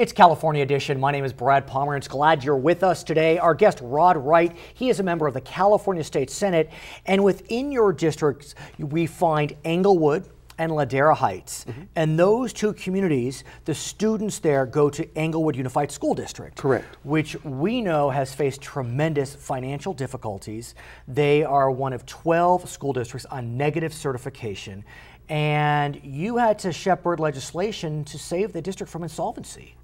It's California Edition. My name is Brad Pomerance. It's Glad you're with us today. Our guest, Rod Wright, he is a member of the California State Senate. And within your districts, we find Inglewood and Ladera Heights. Mm -hmm. And those two communities, the students there go to Inglewood Unified School District. Correct. Which we know has faced tremendous financial difficulties. They are one of 12 school districts on negative certification. And you had to shepherd legislation to save the district from insolvency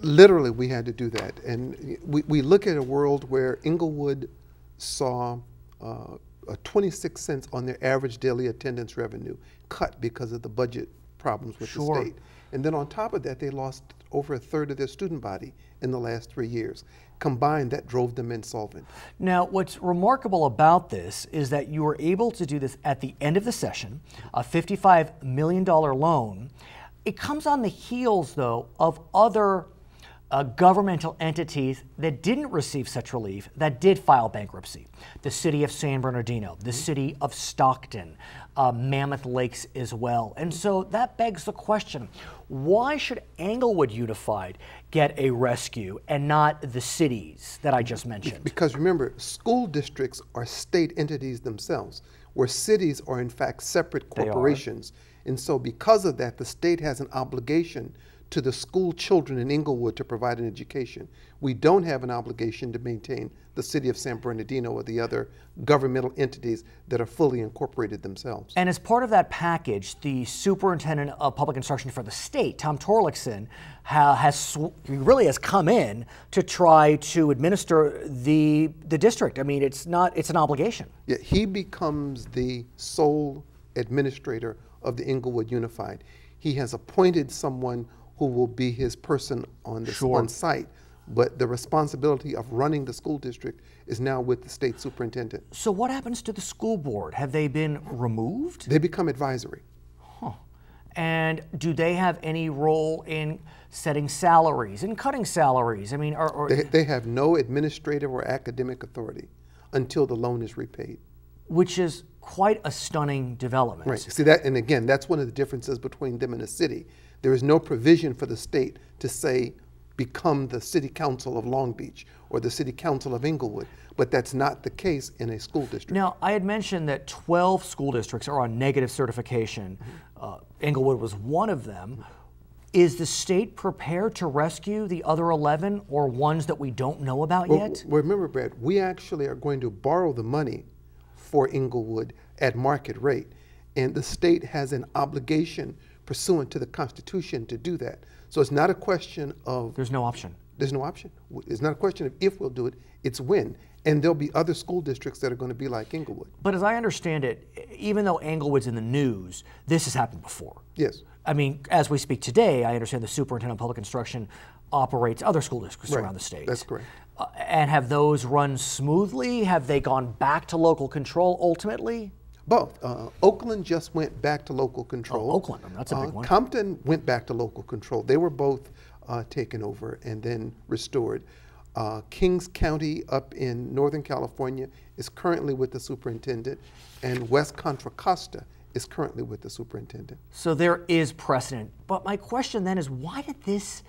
literally we had to do that. And we, we look at a world where Inglewood saw uh, a 26 cents on their average daily attendance revenue cut because of the budget problems with sure. the state. And then on top of that, they lost over a third of their student body in the last three years. Combined, that drove them insolvent. Now, what's remarkable about this is that you were able to do this at the end of the session, a $55 million loan. It comes on the heels, though, of other uh, governmental entities that didn't receive such relief that did file bankruptcy. The city of San Bernardino, the mm-hmm. city of Stockton, uh, Mammoth Lakes as well. And so that begs the question why should Inglewood Unified get a rescue and not the cities that I just mentioned? Because remember, school districts are state entities themselves, where cities are in fact separate corporations. And so, because of that, the state has an obligation to the school children in Inglewood to provide an education. We don't have an obligation to maintain the city of San Bernardino or the other governmental entities that are fully incorporated themselves. And as part of that package, the superintendent of public instruction for the state, Tom Torlakson, ha has really has come in to try to administer the the district. I mean, it's not it's an obligation. Yeah, he becomes the sole administrator of the Inglewood Unified. He has appointed someone who will be his person on this sure. on site. But the responsibility of running the school district is now with the state superintendent. So what happens to the school board? Have they been removed? They become advisory. Huh. And do they have any role in setting salaries and cutting salaries? I mean, or, or they, they have no administrative or academic authority until the loan is repaid. Which is quite a stunning development. Right. See that, and again, that's one of the differences between them and the city. There is no provision for the state to say, become the city council of Long Beach or the city council of Inglewood, but that's not the case in a school district. Now, I had mentioned that 12 school districts are on negative certification. Uh, Inglewood was one of them. Is the state prepared to rescue the other 11 or ones that we don't know about well, yet? Well, remember, Brad, we actually are going to borrow the money for Inglewood at market rate, and the state has an obligation pursuant to the Constitution to do that. So it's not a question of. There's no option. There's no option. It's not a question of if we'll do it, it's when. And there'll be other school districts that are going to be like Inglewood. But as I understand it, even though Inglewood's in the news, this has happened before. Yes. I mean, as we speak today, I understand the superintendent of public instruction operates other school districts right. around the state. That's correct. Uh, and have those run smoothly? Have they gone back to local control ultimately? Both. Uh, Oakland just went back to local control. Oh, Oakland, that's a big uh, one. Compton went back to local control. They were both uh, taken over and then restored. Uh, Kings County up in Northern California is currently with the superintendent, and West Contra Costa is currently with the superintendent. So there is precedent. But my question then is why did this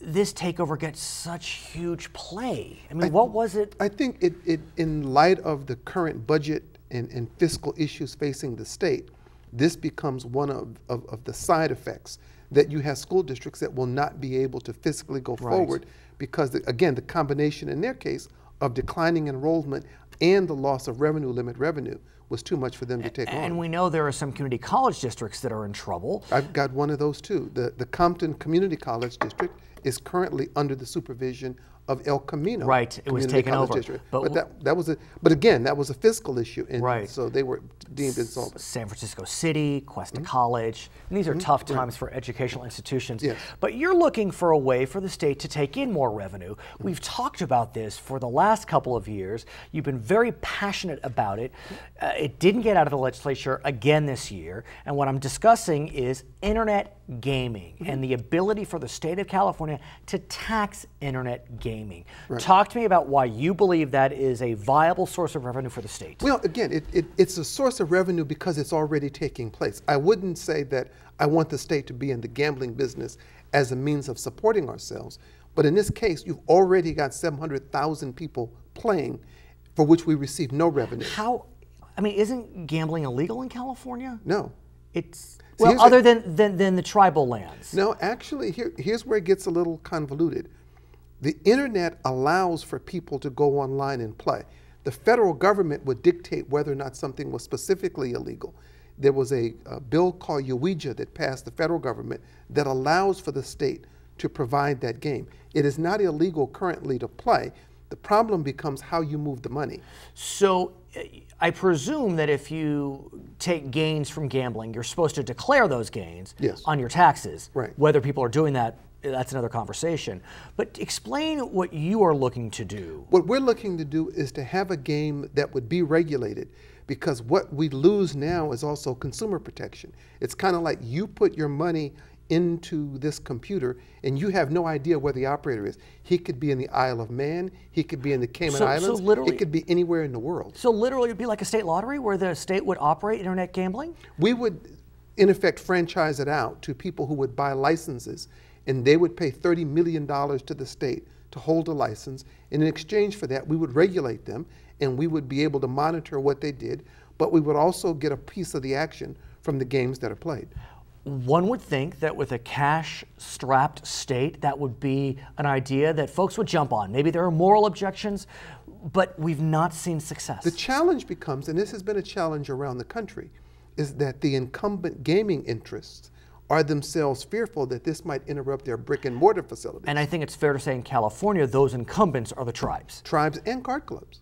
this takeover get such huge play? I mean, I, what was it? I think it, it, in light of the current budget and, and fiscal issues facing the state, this becomes one of, of, of, the side effects that you have school districts that will not be able to fiscally go right. forward because, the, again, the combination in their case of declining enrollment and the loss of revenue limit revenue was too much for them to take and on. And we know there are some community college districts that are in trouble. I've got one of those too. The, the Compton Community College District is currently under the supervision of El Camino. Right, it was taken over. District. But, but that, that was a, but again, that was a fiscal issue, and right. so they were deemed insolvent. San Francisco City, Cuesta mm -hmm. College, and these are mm -hmm. tough times right. for educational institutions. Yes. But you're looking for a way for the state to take in more revenue. Mm -hmm. We've talked about this for the last couple of years. You've been very passionate about it. Uh, it didn't get out of the legislature again this year, and what I'm discussing is internet gaming mm-hmm. and the ability for the state of California to tax internet gaming gaming. Right. Talk to me about why you believe that is a viable source of revenue for the state. Well, again, it, it, it's a source of revenue because it's already taking place. I wouldn't say that I want the state to be in the gambling business as a means of supporting ourselves. But in this case, you've already got 700,000 people playing for which we receive no revenue. How, I mean, isn't gambling illegal in California? No. It's, well, other a, than, than, than the tribal lands. No, actually, here, here's where it gets a little convoluted. The internet allows for people to go online and play. The federal government would dictate whether or not something was specifically illegal. There was a, a bill called UIGEA that passed the federal government that allows for the state to provide that game. It is not illegal currently to play. The problem becomes how you move the money. So eh, I presume that if you take gains from gambling, you're supposed to declare those gains yes. on your taxes. Right. Whether people are doing that, that's another conversation. But explain what you are looking to do. What we're looking to do is to have a game that would be regulated because what we lose now is also consumer protection. It's kind of like you put your money into this computer and you have no idea where the operator is. He could be in the Isle of Man, he could be in the Cayman so, Islands, so literally, it could be anywhere in the world. So literally it'd be like a state lottery where the state would operate internet gambling? We would in effect franchise it out to people who would buy licenses and they would pay $30 million to the state to hold a license. And in exchange for that, we would regulate them and we would be able to monitor what they did, but we would also get a piece of the action from the games that are played. One would think that with a cash strapped state, that would be an idea that folks would jump on. Maybe there are moral objections, but we've not seen success. The challenge becomes, and this has been a challenge around the country, is that the incumbent gaming interests are themselves fearful that this might interrupt their brick and mortar facilities. And I think it's fair to say in California, those incumbents are the tribes. Tribes and card clubs.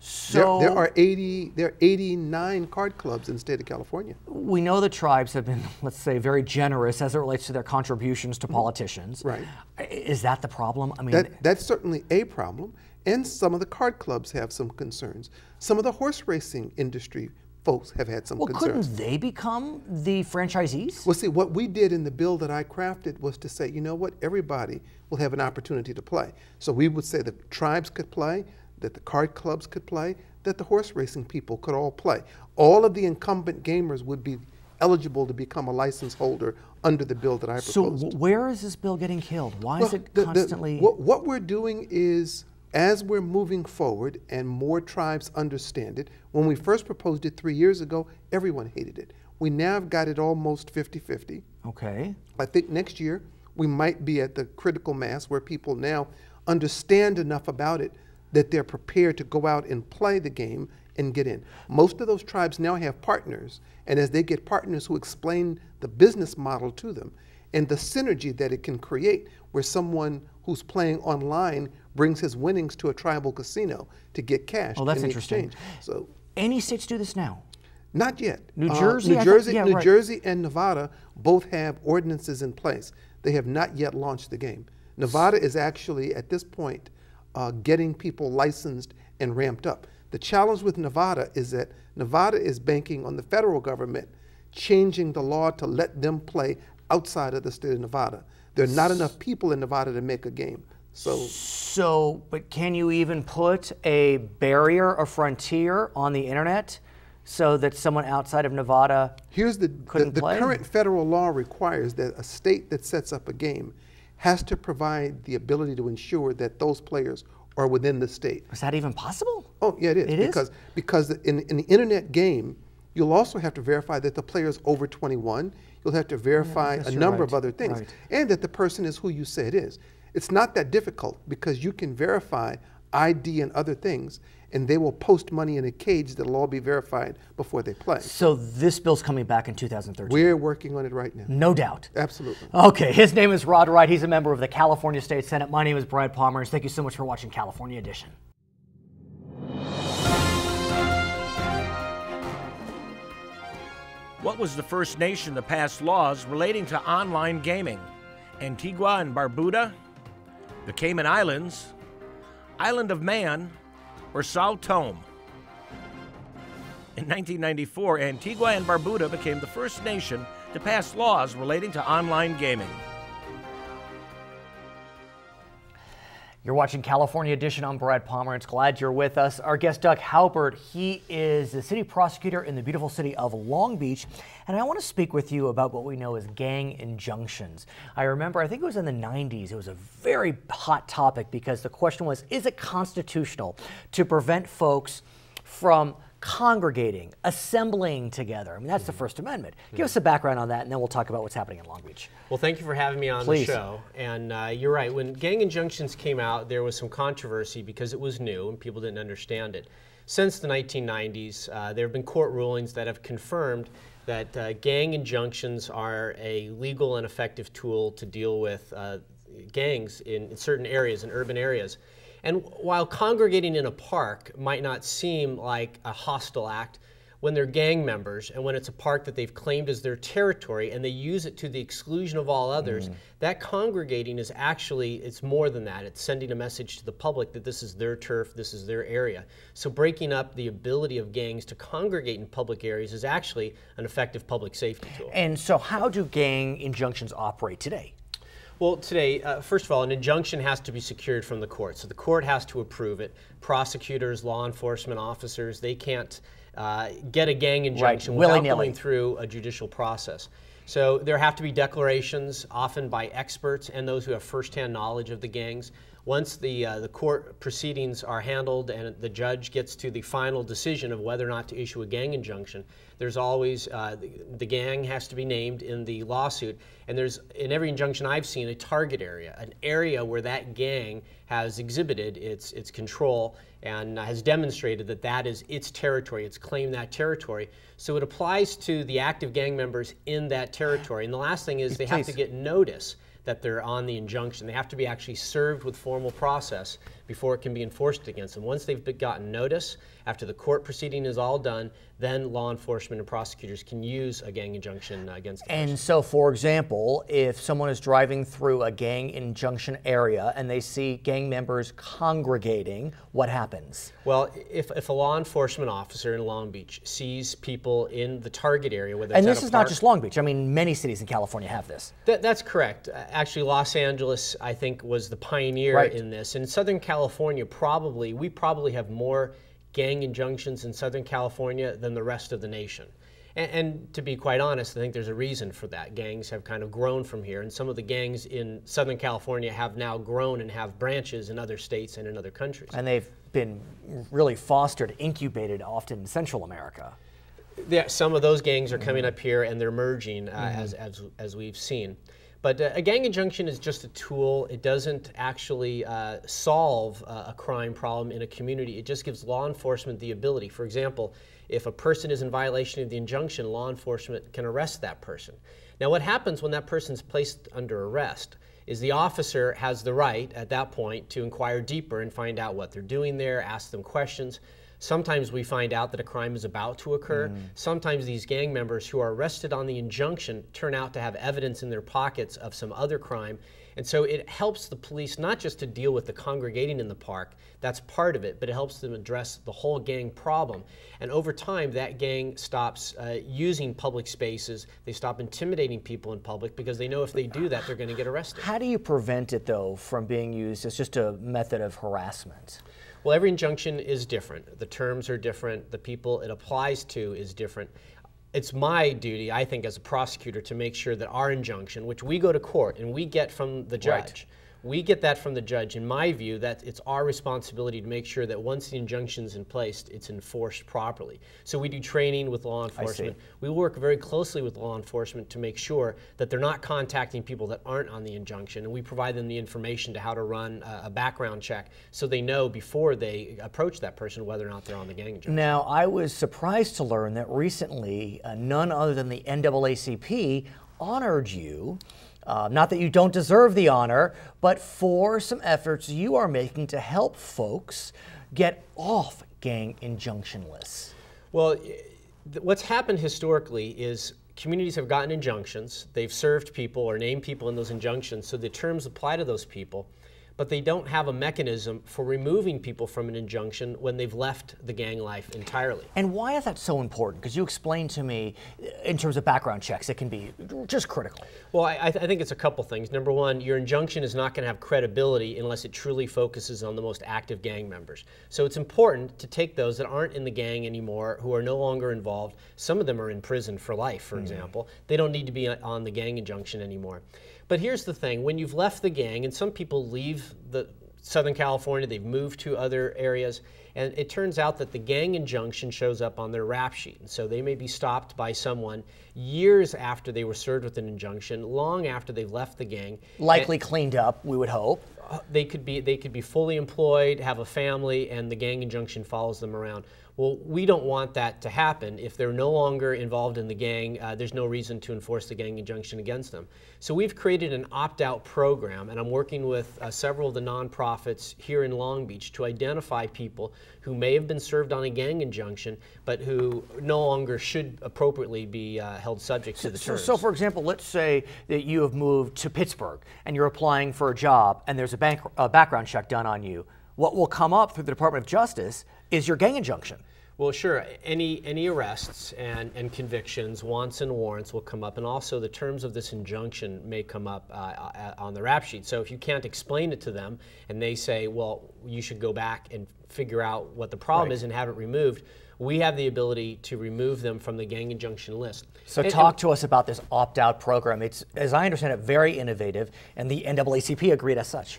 So there, there, are 80, there are 89 card clubs in the state of California. We know the tribes have been, let's say, very generous as it relates to their contributions to mm-hmm. politicians. Right. Is that the problem? I mean, that, that's certainly a problem. And some of the card clubs have some concerns. Some of the horse racing industry folks have had some well, concerns. couldn't they become the franchisees? Well, see, what we did in the bill that I crafted was to say, you know what, everybody will have an opportunity to play. So we would say the tribes could play, that the card clubs could play, that the horse racing people could all play. All of the incumbent gamers would be eligible to become a license holder under the bill that I proposed. So where is this bill getting killed? Why well, is it constantly? The, what, what we're doing is, as we're moving forward and more tribes understand it, when we first proposed it three years ago, everyone hated it. We now have got it almost 50-50. Okay. I think next year we might be at the critical mass where people now understand enough about it that they're prepared to go out and play the game and get in. Most of those tribes now have partners, and as they get partners who explain the business model to them and the synergy that it can create, where someone who's playing online brings his winnings to a tribal casino to get cash. Oh, that's in interesting. Exchange. So, any states do this now? Not yet. New Jersey, uh, New Jersey, yeah, New right. Jersey, and Nevada both have ordinances in place. They have not yet launched the game. Nevada is actually at this point uh, getting people licensed and ramped up. The challenge with Nevada is that Nevada is banking on the federal government changing the law to let them play outside of the state of Nevada. There are not enough people in Nevada to make a game. So, so, but can you even put a barrier, a frontier on the internet so that someone outside of Nevada here's the couldn't the, the play? current federal law requires that a state that sets up a game has to provide the ability to ensure that those players are within the state. Is that even possible? Oh, yeah, it is. It because, is? Because in, in the internet game, you'll also have to verify that the player is over 21. You'll have to verify yeah, a number right. of other things. Right. And that the person is who you say it is. It's not that difficult because you can verify ID and other things and they will post money in a cage that'll all be verified before they play. So this bill's coming back in 2013. We're working on it right now. No doubt. Absolutely. Okay, his name is Rod Wright. He's a member of the California State Senate. My name is Brad Pomerance. Thank you so much for watching California Edition. What was the first nation to pass laws relating to online gaming? Antigua and Barbuda? The Cayman Islands? Island of Man? or Sao Tome. In 1994, Antigua and Barbuda became the first nation to pass laws relating to online gaming. You're watching California Edition. I'm Brad Pomerance. It's Glad you're with us. Our guest, Doug Haubert, he is the city prosecutor in the beautiful city of Long Beach. And I want to speak with you about what we know as gang injunctions. I remember, I think it was in the 90s, it was a very hot topic because the question was is it constitutional to prevent folks from congregating, assembling together. I mean, that's the First Amendment. Give us a background on that, and then we'll talk about what's happening in Long Beach. Well, thank you for having me on Please. the show. And uh, you're right, when gang injunctions came out, there was some controversy because it was new and people didn't understand it. Since the 1990s, uh, there have been court rulings that have confirmed that uh, gang injunctions are a legal and effective tool to deal with uh, gangs in, in certain areas, in urban areas. And while congregating in a park might not seem like a hostile act, when they're gang members and when it's a park that they've claimed as their territory and they use it to the exclusion of all others, mm. that congregating is actually it's more than that. It's sending a message to the public that this is their turf, this is their area. So breaking up the ability of gangs to congregate in public areas is actually an effective public safety tool. And so, how do gang injunctions operate today? Well, today, uh, first of all, an injunction has to be secured from the court. So the court has to approve it. Prosecutors, law enforcement officers, they can't uh, get a gang injunction without willy-nilly. going through a judicial process. So there have to be declarations, often by experts and those who have firsthand knowledge of the gangs. Once the, uh, the court proceedings are handled and the judge gets to the final decision of whether or not to issue a gang injunction, there's always, uh, the, the gang has to be named in the lawsuit. And there's, in every injunction I've seen, a target area, an area where that gang has exhibited its, its control and has demonstrated that that is its territory, it's claimed that territory. So it applies to the active gang members in that territory. And the last thing is they have to get notice that they're on the injunction. They have to be actually served with formal process before it can be enforced against them. Once they've gotten notice, after the court proceeding is all done, then law enforcement and prosecutors can use a gang injunction against them. And so, for example, if someone is driving through a gang injunction area and they see gang members congregating, what happens? Well, if, if a law enforcement officer in Long Beach sees people in the target area, whether And this is not just Long Beach. I mean, many cities in California have this. That, that's correct. Actually, Los Angeles, I think, was the pioneer Right. in this. In Southern California, probably, we probably have more gang injunctions in Southern California than the rest of the nation. And, and to be quite honest, I think there's a reason for that. Gangs have kind of grown from here, and some of the gangs in Southern California have now grown and have branches in other states and in other countries. And they've been really fostered, incubated often in Central America. Yeah, some of those gangs are coming up here and they're merging uh, as, as, as we've seen. But uh, a gang injunction is just a tool. It doesn't actually uh, solve uh, a crime problem in a community. It just gives law enforcement the ability. For example, if a person is in violation of the injunction, law enforcement can arrest that person. Now, what happens when that person's placed under arrest is the officer has the right at that point to inquire deeper and find out what they're doing there, ask them questions. Sometimes we find out that a crime is about to occur. Sometimes these gang members who are arrested on the injunction turn out to have evidence in their pockets of some other crime. And so it helps the police not just to deal with the congregating in the park, that's part of it, but it helps them address the whole gang problem. And over time, that gang stops uh, using public spaces. They stop intimidating people in public because they know if they do that, they're going to get arrested. How do you prevent it, though, from being used as just a method of harassment? Well, every injunction is different. The terms are different. The people it applies to is different. It's my duty, I think, as a prosecutor, to make sure that our injunction, which we go to court and we get from the judge, we get that from the judge. In my view, that it's our responsibility to make sure that once the injunction's in place, it's enforced properly. So we do training with law enforcement. We work very closely with law enforcement to make sure that they're not contacting people that aren't on the injunction, and we provide them the information to how to run a, a background check so they know before they approach that person whether or not they're on the gang injunction. Now, I was surprised to learn that recently, uh, none other than the NAACP honored you. Uh, not that you don't deserve the honor, but for some efforts you are making to help folks get off gang injunction lists. Well, what's happened historically is communities have gotten injunctions. They've served people or named people in those injunctions, so the terms apply to those people. But they don't have a mechanism for removing people from an injunction when they've left the gang life entirely. And why is that so important? Because you explained to me, in terms of background checks, it can be just critical. Well, I, I, th- I think it's a couple things. Number one, your injunction is not going to have credibility unless it truly focuses on the most active gang members. So it's important to take those that aren't in the gang anymore, who are no longer involved. Some of them are in prison for life, for mm. example. They don't need to be on the gang injunction anymore. But here's the thing when you've left the gang, and some people leave the Southern California, they've moved to other areas, and it turns out that the gang injunction shows up on their rap sheet. And so they may be stopped by someone years after they were served with an injunction, long after they've left the gang. Likely and, cleaned up, we would hope. Uh, they could be they could be fully employed, have a family, and the gang injunction follows them around. Well, we don't want that to happen. If they're no longer involved in the gang, uh, there's no reason to enforce the gang injunction against them. So we've created an opt-out program, and I'm working with uh, several of the nonprofits here in Long Beach to identify people who may have been served on a gang injunction, but who no longer should appropriately be uh, held subject to the so. So, for example, let's say that you have moved to Pittsburgh and you're applying for a job, and there's a, bank, a background check done on you. What will come up through the Department of Justice is your gang injunction. Well, sure. Any any arrests and, and convictions, wants and warrants will come up, and also the terms of this injunction may come up uh, uh, on the rap sheet. So if you can't explain it to them, and they say, "Well, you should go back and figure out what the problem right. is and have it removed," we have the ability to remove them from the gang injunction list. So and, talk and, to us about this opt-out program. It's, as I understand it, very innovative, and the NAACP agreed as such.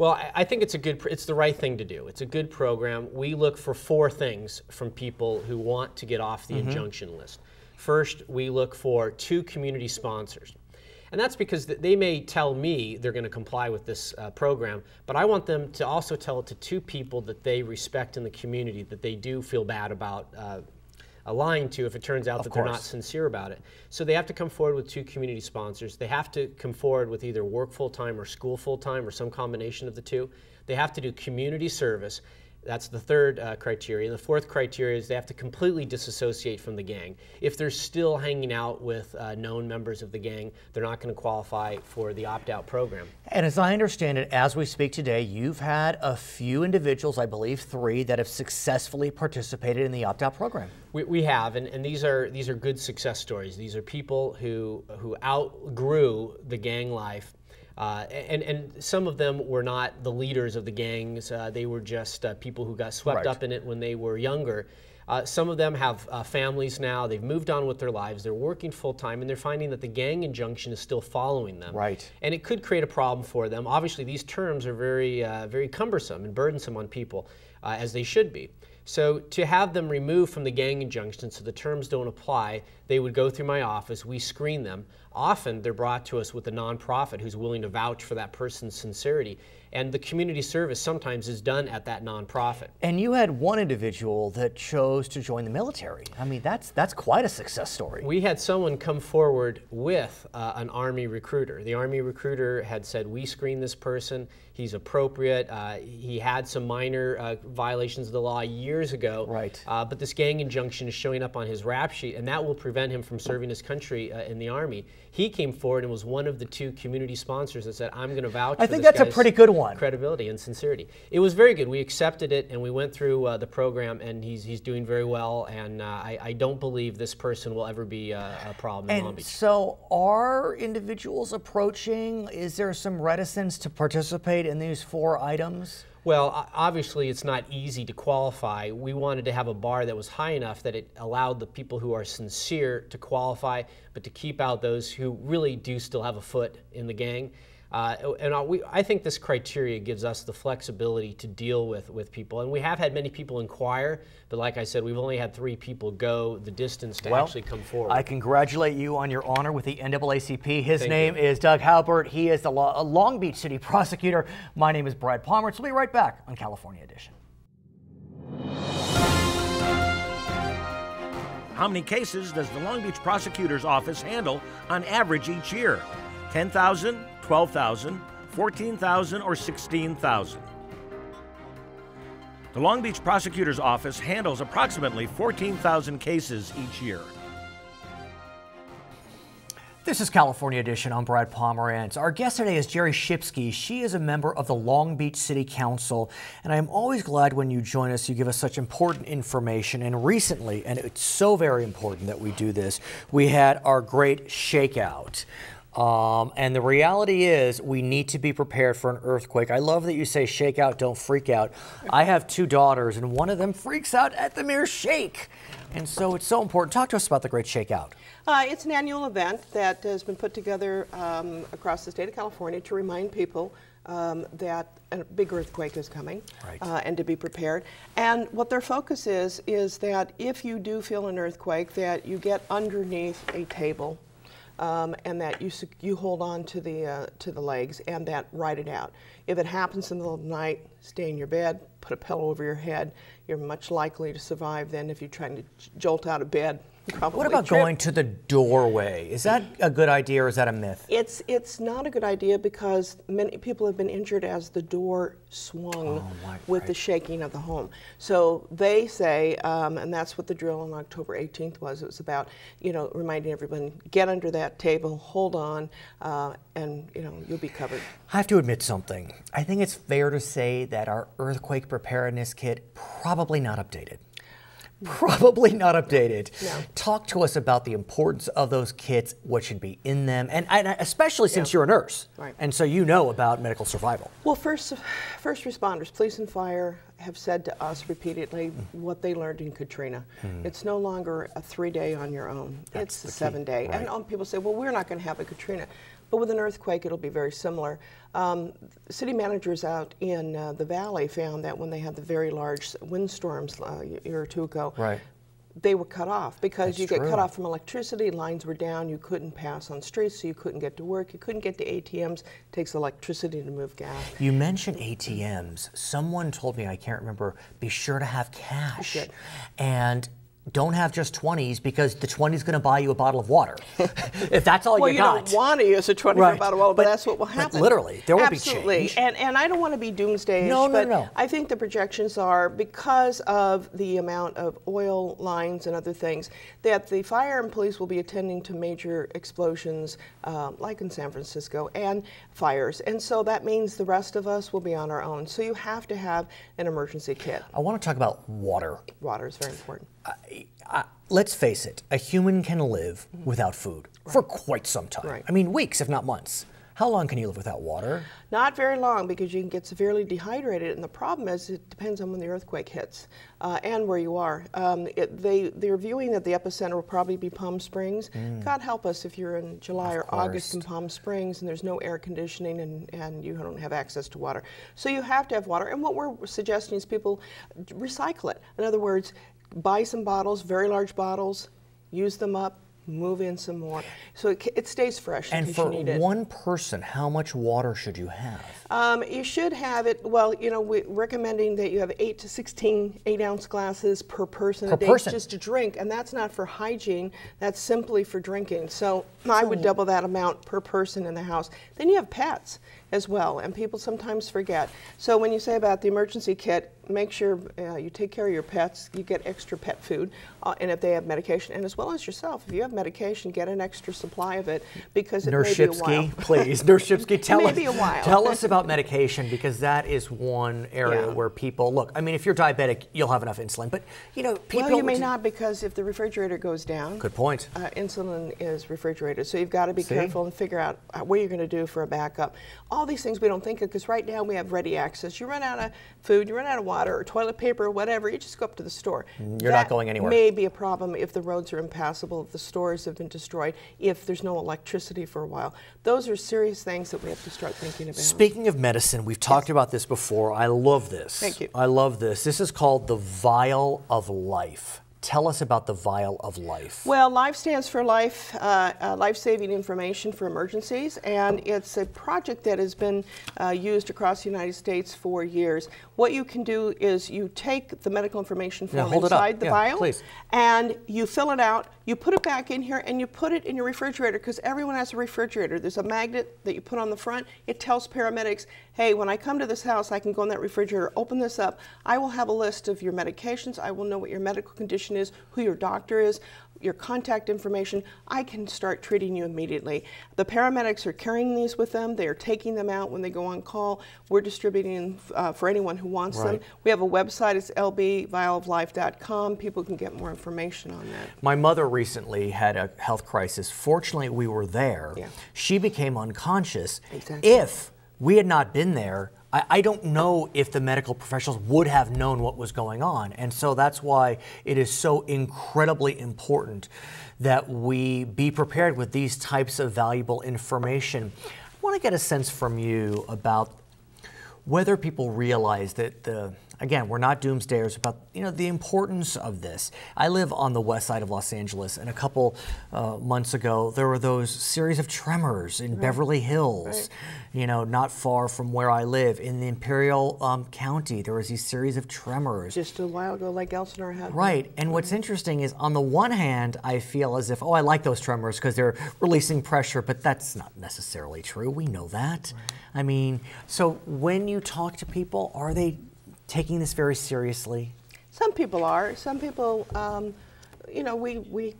Well, I think it's a good, it's the right thing to do. It's a good program. We look for four things from people who want to get off the mm-hmm. injunction list. First, we look for two community sponsors. And that's because they may tell me they're going to comply with this uh, program, but I want them to also tell it to two people that they respect in the community that they do feel bad about uh, lying to if it turns out of that course. they're not sincere about it. So they have to come forward with two community sponsors. They have to come forward with either work full time or school full time or some combination of the two. They have to do community service. That's the third uh, criteria. And the fourth criteria is they have to completely disassociate from the gang. If they're still hanging out with uh, known members of the gang, they're not going to qualify for the opt out program. And as I understand it, as we speak today, you've had a few individuals, I believe three, that have successfully participated in the opt out program. We, we have, and, and these are these are good success stories. These are people who who outgrew the gang life uh, and, and some of them were not the leaders of the gangs. Uh, they were just uh, people who got swept right. up in it when they were younger. Uh, some of them have uh, families now. They've moved on with their lives. They're working full time, and they're finding that the gang injunction is still following them. Right. And it could create a problem for them. Obviously, these terms are very, uh, very cumbersome and burdensome on people, as they should be. So to have them removed from the gang injunction so the terms don't apply, they would go through my office, we screen them. Often they're brought to us with a nonprofit who's willing to vouch for that person's sincerity. And the community service sometimes is done at that nonprofit. And you had one individual that chose to join the military. I mean, that's that's quite a success story. We had someone come forward with uh, an Army recruiter. The Army recruiter had said, "We screen this person. He's appropriate. Uh, he had some minor uh, violations of the law years ago. Right. Uh, but this gang injunction is showing up on his rap sheet, and that will prevent him from serving his country uh, in the Army." He came forward and was one of the two community sponsors that said, "I'm going to vouch." I think that's a pretty good one. Credibility and sincerity. It was very good. We accepted it and we went through uh, the program, and he's he's doing very well. And uh, I, I, don't believe this person will ever be a, a problem and in Long Beach. So, are individuals approaching? Is there some reticence to participate in these four items? Well, obviously, it's not easy to qualify. We wanted to have a bar that was high enough that it allowed the people who are sincere to qualify, but to keep out those who really do still have a foot in the gang. Uh, and we, I think this criteria gives us the flexibility to deal with, with people. And we have had many people inquire, but like I said, we've only had three people go the distance to well, actually come forward. I congratulate you on your honor with the NAACP. His Thank name you. is Doug Haubert. He is the Long Beach City prosecutor. My name is Brad Pomerance. So we'll be right back on California Edition. How many cases does the Long Beach Prosecutor's Office handle on average each year? 10,000? 12,000, 14,000, or 16,000. The Long Beach Prosecutor's Office handles approximately 14,000 cases each year. This is California Edition. I'm Brad Pomerance. Our guest today is Gerrie Schipske. She is a member of the Long Beach City Council, and I am always glad when you join us, you give us such important information. And recently, and it's so very important that we do this, we had our great shakeout. Um, and the reality is, we need to be prepared for an earthquake. I love that you say shake out, don't freak out. I have two daughters, and one of them freaks out at the mere shake. And so it's so important. Talk to us about the Great Shakeout. Uh, it's an annual event that has been put together um, across the state of California to remind people um, that a big earthquake is coming right. uh, and to be prepared. And what their focus is, is that if you do feel an earthquake, that you get underneath a table um, and that you, you hold on to the, uh, to the legs and that ride it out. If it happens in the middle of the night, stay in your bed, put a pillow over your head. You're much likely to survive than if you're trying to jolt out of bed what about trip. going to the doorway? Is that a good idea or is that a myth? It's it's not a good idea because many people have been injured as the door swung oh, with right. the shaking of the home. So they say, um, and that's what the drill on October 18th was. It was about you know reminding everyone get under that table, hold on, uh, and you know you'll be covered. I have to admit something. I think it's fair to say that our earthquake preparedness kit probably not updated. Probably not updated. No. Talk to us about the importance of those kits, what should be in them, and, and especially since yeah. you're a nurse, right. and so you know about medical survival. Well, first, first responders, police and fire have said to us repeatedly what they learned in Katrina. Mm. It's no longer a three day on your own. That's it's a seven day. Right. And people say, well, we're not going to have a Katrina. But with an earthquake, it'll be very similar. Um, city managers out in uh, the valley found that when they had the very large windstorms uh, a year or two ago, right. They were cut off because That's you true. get cut off from electricity, lines were down, you couldn't pass on streets, so you couldn't get to work, you couldn't get to ATMs. It takes electricity to move gas. You mentioned ATMs. Someone told me, I can't remember, be sure to have cash. And don't have just 20s because the 20 is going to buy you a bottle of water. if that's all well, you, you got. Well, you don't want to use a 20 right. bottle of water, but, but, that's what will happen. literally, there will Absolutely. be change. And, and I don't want to be doomsday no, no, but no. I think the projections are because of the amount of oil lines and other things that the fire and police will be attending to major explosions um, like in San Francisco and fires. And so that means the rest of us will be on our own. So you have to have an emergency kit. I want to talk about water. Water is very important. I, I, let's face it, a human can live mm-hmm. without food right. for quite some time. Right. I mean, weeks, if not months. How long can you live without water? Not very long because you can get severely dehydrated, and the problem is it depends on when the earthquake hits uh, and where you are. Um, it, they they're viewing that the epicenter will probably be Palm Springs. Mm. God help us if you're in July of or course. August in Palm Springs and there's no air conditioning and, and you don't have access to water. So you have to have water, and what we're suggesting is people recycle it. In other words, buy some bottles, very large bottles, use them up, move in some more. So it, it stays fresh. And for one person, how much water should you have? Um, you should have it, well, you know, we're recommending that you have 8 to 16 8 ounce glasses per person per a day person. just to drink. And that's not for hygiene, that's simply for drinking. So, so I would double that amount per person in the house. Then you have pets as well, and people sometimes forget. So when you say about the emergency kit, make sure uh, you take care of your pets. You get extra pet food, uh, and if they have medication, and as well as yourself, if you have medication, get an extra supply of it because it Nurse may Schipske, be a while. please, Nurse Schipske, tell us. while. Tell us about medication because that is one area yeah. where people look. I mean, if you're diabetic, you'll have enough insulin, but you know, people. Well, you may not because if the refrigerator goes down. Good point. Uh, insulin is refrigerated, so you've got to be See? careful and figure out what you're going to do for a backup. All these things we don't think of because right now we have ready access. You run out of food, you run out of water or toilet paper or whatever, you just go up to the store. Mm, you're that not going anywhere. may be a problem if the roads are impassable, if the stores have been destroyed, if there's no electricity for a while. Those are serious things that we have to start thinking about. Speaking of medicine, we've talked yes. about this before. I love this. Thank you. I love this. This is called the vial of life. Tell us about the Vial of Life. Well, LIFE stands for Life, uh, uh, Life Saving Information for Emergencies, and it's a project that has been uh, used across the United States for years. what you can do is you take the medical information form up. inside the Yeah, vial please. and you fill it out, you put it back in here, and you put it in your refrigerator because everyone has a refrigerator. There's a magnet that you put on the front. It tells paramedics, hey, when I come to this house, I can go in that refrigerator, open this up. I will have a list of your medications. I will know what your medical condition is, who your doctor is, your contact information. I can start treating you immediately. The paramedics are carrying these with them. They are taking them out when they go on call. We're distributing uh, for anyone who wants Right. them. We have a website. It's lbvialoflife.com. People can get more information on that. My mother recently had a health crisis. Fortunately, we were there. Yeah. She became unconscious. Exactly. If we had not been there, I, I don't know if the medical professionals would have known what was going on. And so that's why it is so incredibly important that we be prepared with these types of valuable information. I want to get a sense from you about whether people realize that the again we're not doomsdayers about you know the importance of this i live on the west side of los angeles and a couple uh, months ago there were those series of tremors in beverly hills you know not far from where i live in the imperial um, county there was these series of tremors Just a while ago, like Elsinore had. Right. And what's interesting is, on the one hand, I feel as if, oh, I like those tremors because they're releasing pressure, but that's not necessarily true. We know that. I mean, so when you talk to people, are they taking this very seriously? Some people are. Some people, um, you know, we, we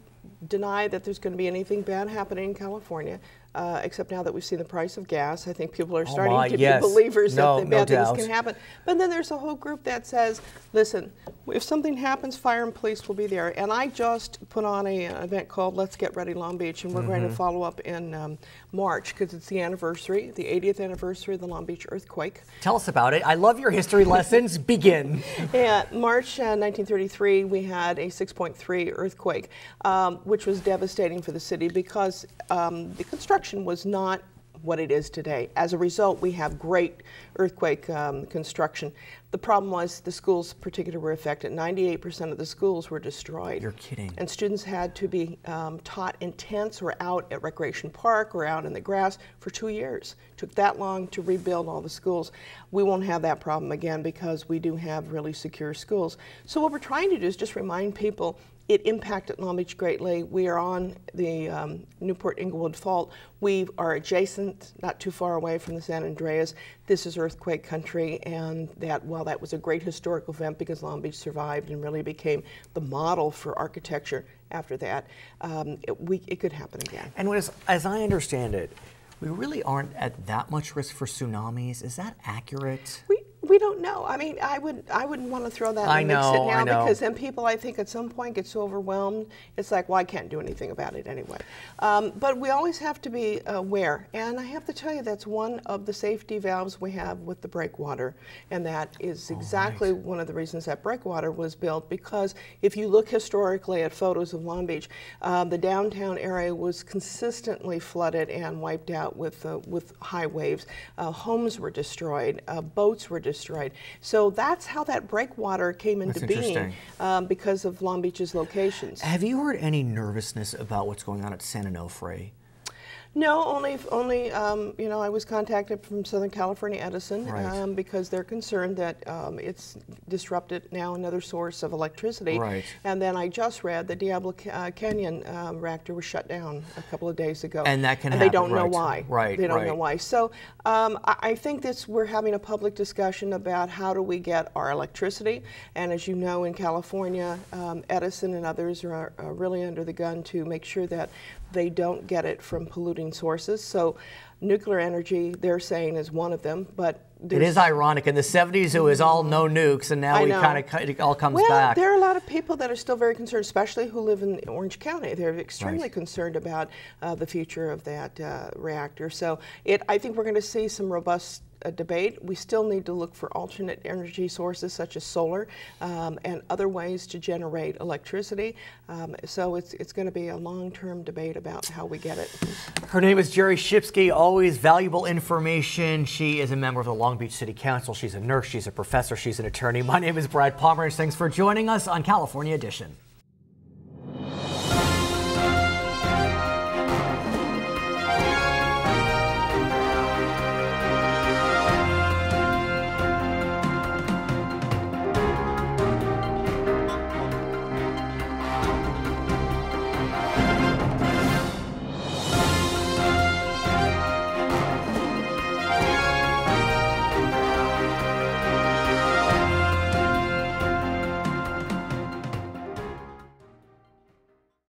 deny that there's going to be anything bad happening in California. Uh, except now that we've seen the price of gas, I think people are starting Oh my, to yes. be believers No, that the bad doubt. things can happen. But then there's a whole group that says, listen, if something happens, fire and police will be there. And I just put on a, an event called Let's Get Ready Long Beach, and we're going Mm-hmm. to follow up in um, March because it's the anniversary, the 80th anniversary of the Long Beach earthquake. Tell us about it. I love your history lessons. Begin. Yeah, March uh, 1933, we had a 6.3 earthquake, um, which was devastating for the city because um, the construction was not what it is today. As a result, we have great earthquake um, construction. The problem was the schools, particularly, were affected. 98% of the schools were destroyed. You're kidding. And students had to be um, taught in tents or out at Recreation Park or out in the grass for two years. took that long to rebuild all the schools. We won't have that problem again because we do have really secure schools. So what we're trying to do is just remind people it impacted Long Beach greatly. We are on the um, Newport Inglewood Fault. We are adjacent, not too far away from the San Andreas. This is earthquake country, and that while that was a great historical event because Long Beach survived and really became the model for architecture after that, um, it, we, it could happen again. And as, as I understand it, we really aren't at that much risk for tsunamis. Is that accurate? We, we don't know. I mean, I would I wouldn't want to throw that I in the mix know, it I now know. because then people I think at some point get so overwhelmed. It's like, well, I can't do anything about it anyway. Um, but we always have to be aware, and I have to tell you that's one of the safety valves we have with the breakwater, and that is exactly one of the reasons that breakwater was built. Because if you look historically at photos of Long Beach, um, the downtown area was consistently flooded and wiped out with uh, with high waves. Uh, homes were destroyed, uh, boats were destroyed. So that's how that breakwater came into That's being um, because of Long Beach's locations. Have you heard any nervousness about what's going on at San Onofre? No, only only um, you know I was contacted from Southern California Edison Right. um, because they're concerned that um, it's disrupted now another source of electricity. Right. And then I just read the Diablo uh, Canyon um, reactor was shut down a couple of days ago. And that can and they don't know why. Right, They don't right. know why. So um, I, I think this we're having a public discussion about how do we get our electricity. And as you know, in California, um, Edison and others are, are really under the gun to make sure that they don't get it from polluting sources. So nuclear energy, they're saying, is one of them. But it is ironic. In the 70s, it was all no nukes, and now I we kind of it all comes well, back. there are a lot of people that are still very concerned, especially who live in Orange County. They're extremely Right. concerned about uh, the future of that uh, reactor. So, it, I think we're going to see some robust uh, debate. We still need to look for alternate energy sources such as solar um, and other ways to generate electricity. Um, so, it's, it's going to be a long term debate about how we get it. Her name is Gerrie Schipske. Always valuable information. She is a member of the Long Beach City Council. She's a nurse. She's a professor. She's an attorney. My name is Brad Pomerance. Thanks for joining us on California Edition.